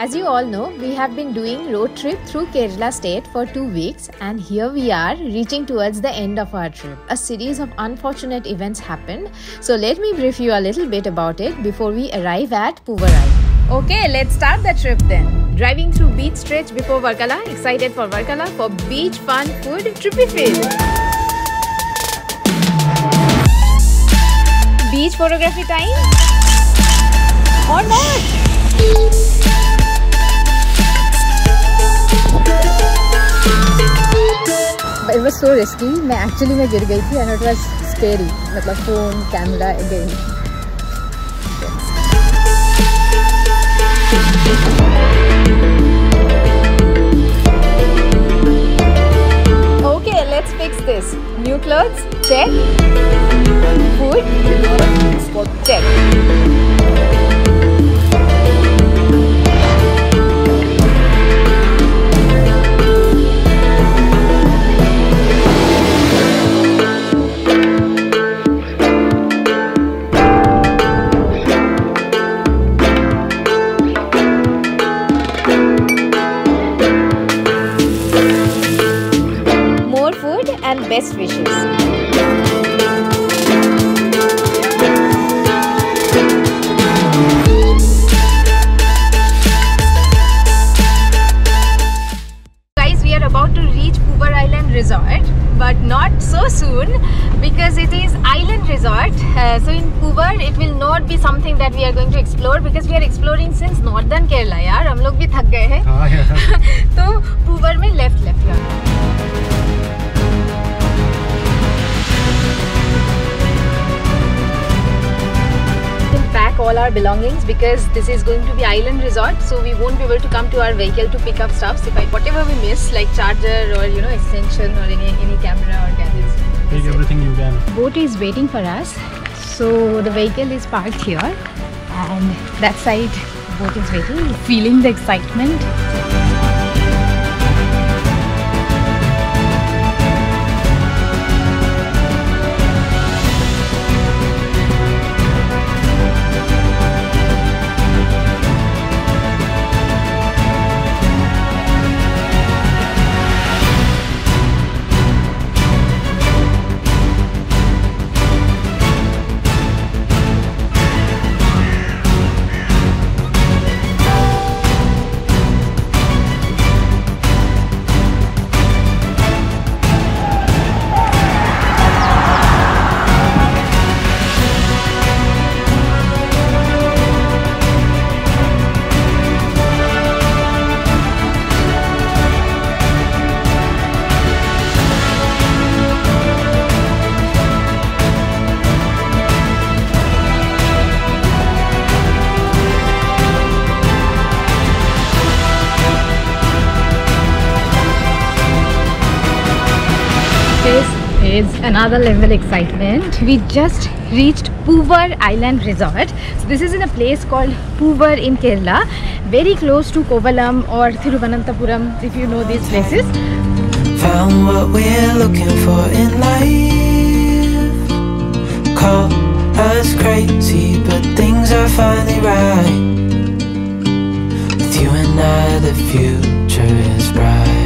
As you all know, we have been doing road trip through Kerala state for 2 weeks and here we are reaching towards the end of our trip. A series of unfortunate events happened. So let me brief you a little bit about it before we arrive at Puvarai. Okay, let's start the trip then. Driving through beach stretch before Varkala. Excited for Varkala for beach fun food trippy feel. Beach photography time or not? Was so risky मैं actually में गिर गई थी and it was scary मतलब phone camera again New clothes, check. Not so soon because it is island resort. Uh, so in Puvar, it will not be something that we are going to explore because we are exploring since northern Kerala. यार हम लोग भी थक गए हैं हाँ to तो mein में लेफ़्ट लेफ़्ट जाना pack all our belongings because this is going to be island resort so we won't be able to come to our vehicle to pick up stuff if I, whatever we miss like charger or you know extension or any any camera or gadgets. Take everything you can. boat is waiting for us so the vehicle is parked here and that side boat is waiting feeling the excitement is another level excitement. We just reached Poovar Island Resort. So this is in a place called Poovar in Kerala, very close to Kovalam or Thiruvananthapuram if you know these places. Found what we're looking for in life. Call us crazy, but things are finally right. With you and I, the future is bright.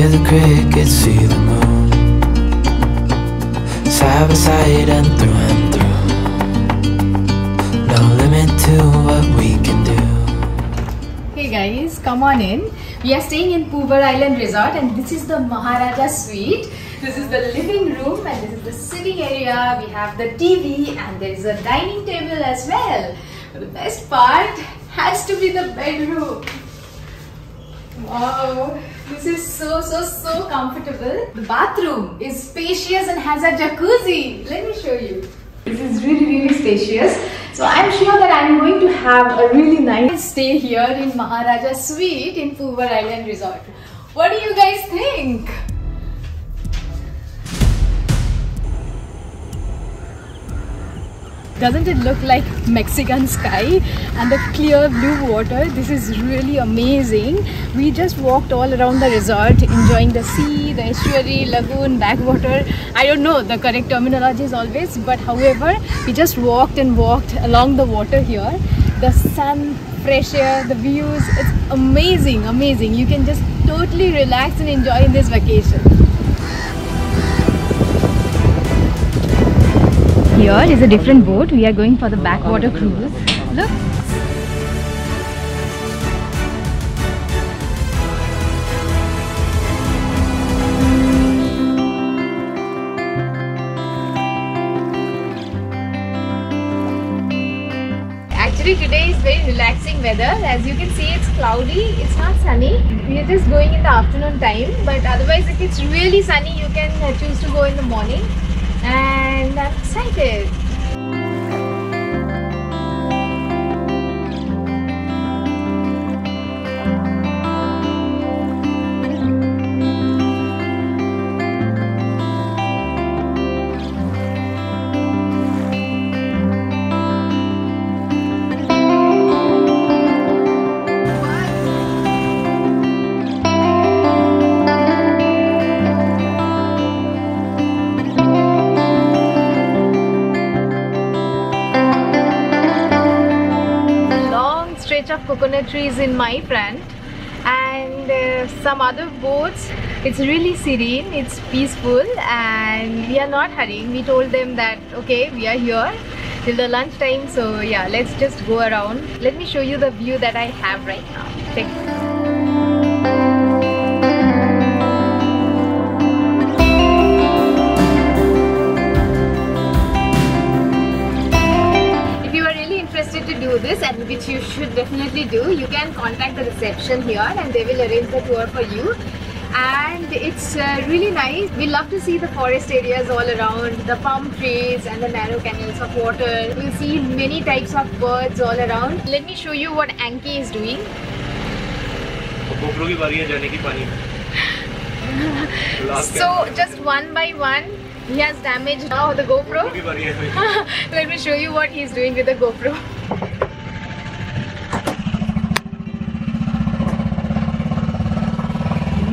Hear the crickets, see the moon. Side by side and through and through. No limit to what we can do. Hey guys, come on in. We are staying in Poovar Island Resort and this is the Maharaja Suite. This is the living room and this is the sitting area. We have the TV and there is a dining table as well. But the best part has to be the bedroom. Wow, this is so so so comfortable. The bathroom is spacious and has a jacuzzi. Let me show you. This is really really spacious. So I'm sure that I'm going to have a really nice stay here in Maharaja Suite in Poovar Island Resort. What do you guys think? Doesn't it look like Mexican sky and the clear blue water? This is really amazing. We just walked all around the resort enjoying the sea the estuary lagoon backwater. I don't know the correct terminology is always but however we just walked and walked along the water here. The sun fresh air the views it's amazing amazing. You can just totally relax and enjoy in this vacation here is a different boat. We are going for the backwater cruise. Look. Actually today is very relaxing weather. As you can see it's cloudy. It's not sunny. We are just going in the afternoon time. But otherwise if it's really sunny you can uh, choose to go in the morning and uh, I'm excited. Coconut trees in my front and uh, some other boats. It's really serene it's peaceful and we are not hurrying. We told them that okay we are here till the lunch time so yeah let's just go around. Let me show you the view that I have right now. Take this and which you should definitely do you can contact the reception here and they will arrange the tour for you. And it's uh, really nice. We love to see the forest areas all around the palm trees and the narrow canals of water. You'll see many types of birds all around. Let me show you what Anki is doing. So just one by one he has damaged now the GoPro. Let me show you what he's doing with the GoPro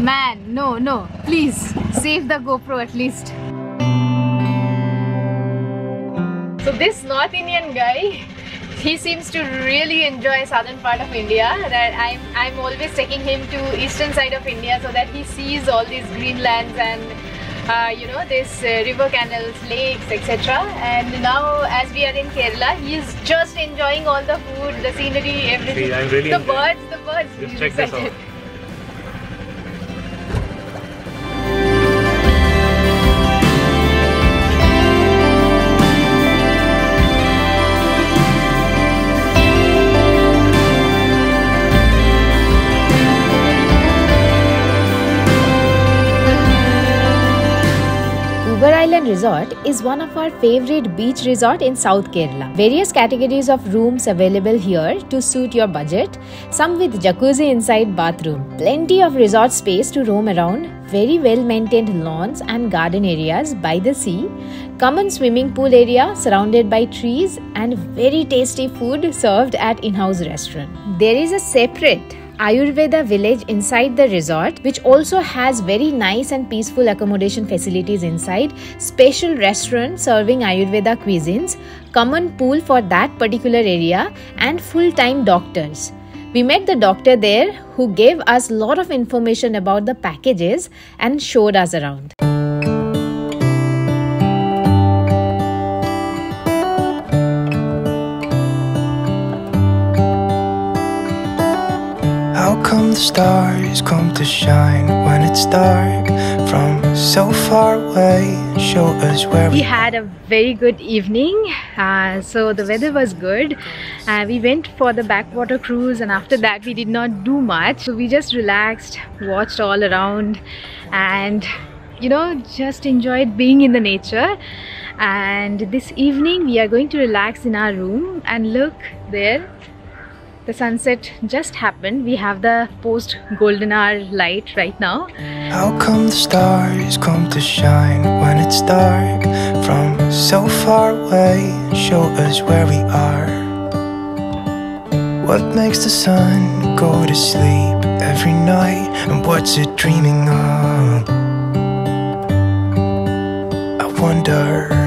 Man, no, no. Please, save the GoPro at least. So this North Indian guy, he seems to really enjoy southern part of India. That I'm, I'm always taking him to eastern side of India so that he sees all these greenlands and uh, you know this uh, river canals, lakes, etc. And now as we are in Kerala, he is just enjoying all the food, the scenery, everything. See, I'm really the birds, the birds. Just check this out. Island Resort is one of our favorite beach resort in South Kerala. Various categories of rooms available here to suit your budget, some with jacuzzi inside bathroom. Plenty of resort space to roam around, very well maintained lawns and garden areas by the sea, common swimming pool area surrounded by trees and very tasty food served at in-house restaurant. There is a separate Ayurveda village inside the resort, which also has very nice and peaceful accommodation facilities inside, special restaurant serving Ayurveda cuisines, common pool for that particular area, and full time doctors. We met the doctor there who gave us lot of information about the packages and showed us around. The stars come to shine when it's dark. From so far away show us where we, we had a very good evening uh, so the weather was good. Uh, we went for the backwater cruise and after that we did not do much. So we just relaxed watched all around and you know just enjoyed being in the nature. And this evening we are going to relax in our room and look there the sunset just happened we have the post golden hour light right now How come the stars come to shine when it's dark from so far away? Show us where we are. What makes the sun go to sleep every night? And what's it dreaming of? I wonder.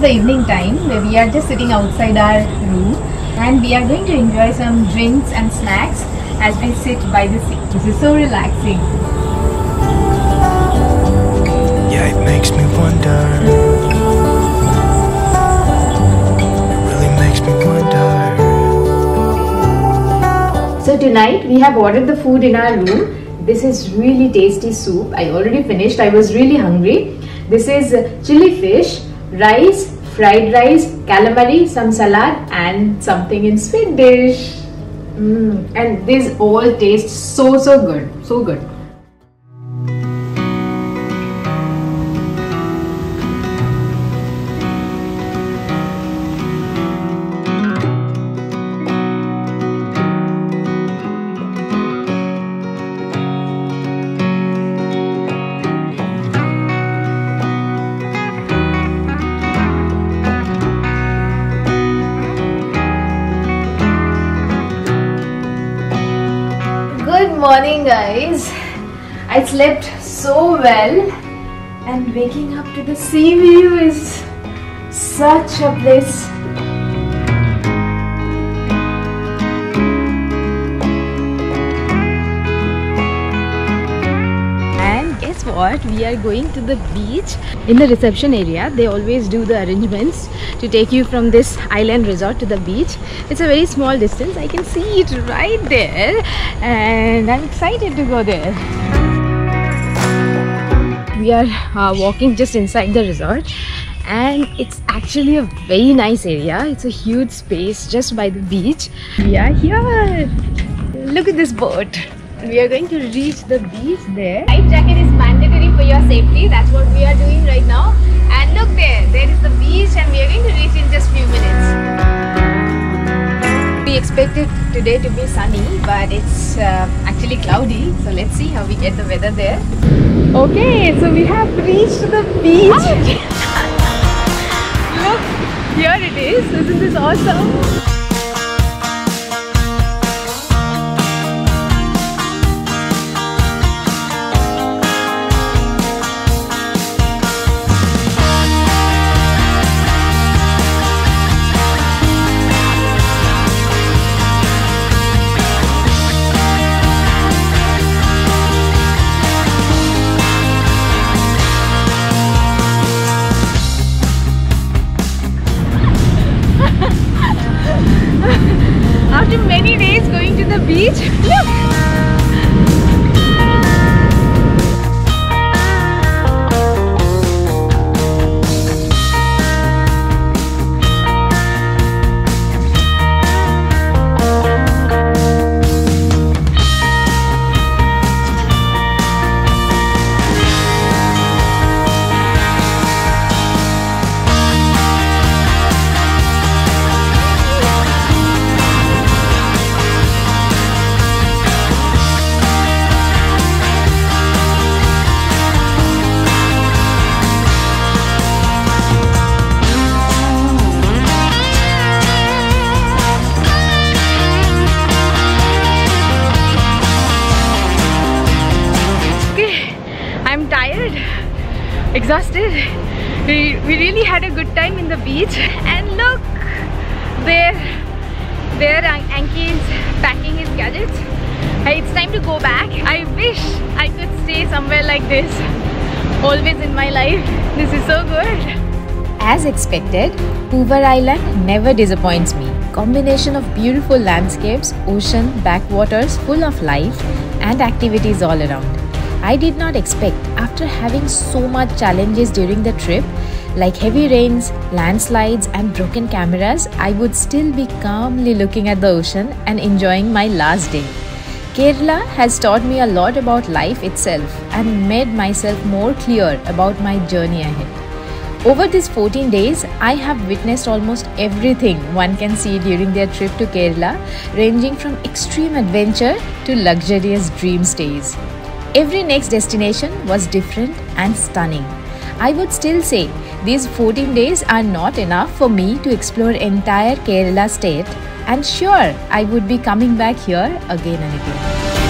It's the evening time where we are just sitting outside our room and we are going to enjoy some drinks and snacks as we sit by the sea. This is so relaxing. Yeah, it makes me wonder. It really makes me wonder. So tonight we have ordered the food in our room. This is really tasty soup. I already finished. I was really hungry. This is chili fish, rice, fried rice, calamari, some salad and something in sweet dish. Mm, and this all tastes so so good. So good. Good morning, guys. I slept so well, and waking up to the sea view is such a bliss. What? We are going to the beach. In the reception area, they always do the arrangements to take you from this island resort to the beach. It's a very small distance. I can see it right there, and I'm excited to go there. We are uh, walking just inside the resort, and it's actually a very nice area. It's a huge space just by the beach. We are here. Look at this boat. We are going to reach the beach there. Life jacket is for your safety. That's what we are doing right now. And look there, there is the beach, and we are going to reach in just few minutes. We expected today to be sunny, but it's uh, actually cloudy. So let's see how we get the weather there. Okay, so we have reached the beach. Look, here it is. Isn't this awesome? There Anki is packing his gadgets. It's time to go back. I wish I could stay somewhere like this always in my life. This is so good. As expected, Poovar Island never disappoints me. Combination of beautiful landscapes, ocean, backwaters full of life and activities all around. I did not expect after having so much challenges during the trip like heavy rains, landslides and broken cameras, I would still be calmly looking at the ocean and enjoying my last day. Kerala has taught me a lot about life itself and made myself more clear about my journey ahead. Over these 14 days, I have witnessed almost everything one can see during their trip to Kerala, ranging from extreme adventure to luxurious dream stays. Every next destination was different and stunning. I would still say these 14 days are not enough for me to explore entire Kerala state and sure I would be coming back here again and again.